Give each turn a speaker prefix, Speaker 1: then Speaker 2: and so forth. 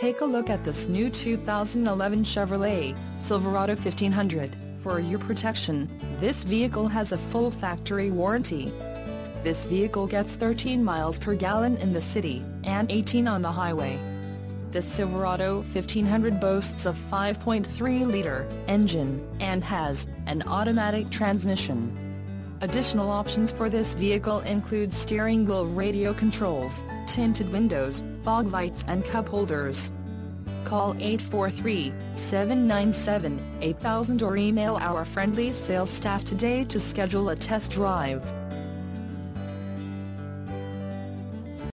Speaker 1: Take a look at this new 2011 Chevrolet Silverado 1500. For your protection, this vehicle has a full factory warranty. This vehicle gets 13 miles per gallon in the city, and 18 on the highway. The Silverado 1500 boasts a 5.3-liter engine, and has an automatic transmission. Additional options for this vehicle include steering wheel radio controls, tinted windows, fog lights and cup holders. Call 843-797-8000 or email our friendly sales staff today to schedule a test drive.